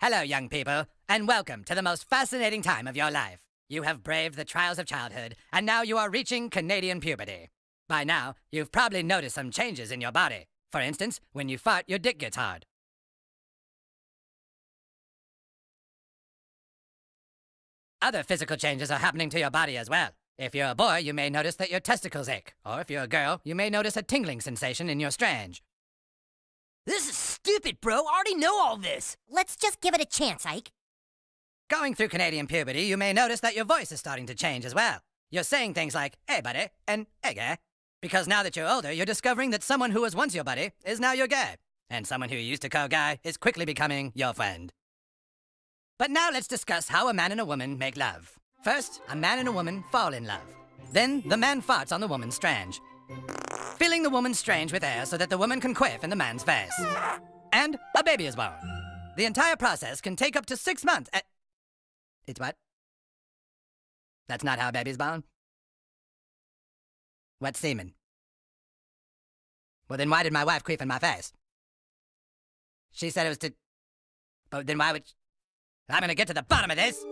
Hello, young people, and welcome to the most fascinating time of your life. You have braved the trials of childhood, and now you are reaching Canadian puberty. By now, you've probably noticed some changes in your body. For instance, when you fart, your dick gets hard. Other physical changes are happening to your body as well. If you're a boy, you may notice that your testicles ache. Or if you're a girl, you may notice a tingling sensation in your strange. This is stupid, bro. I already know all this. Let's just give it a chance, Ike. Going through Canadian puberty, you may notice that your voice is starting to change as well. You're saying things like, hey, buddy, and hey, gay. Because now that you're older, you're discovering that someone who was once your buddy is now your guy. And someone who you used to call guy is quickly becoming your friend. But now let's discuss how a man and a woman make love. First, a man and a woman fall in love. Then, the man farts on the woman's strange, filling the woman's strange with air so that the woman can quiff in the man's face. And a baby is born. The entire process can take up to six months. At... It's what? That's not how a baby's born? What's semen? Well, then why did my wife queef in my face? She said it was to. But then why would. I'm gonna get to the bottom of this!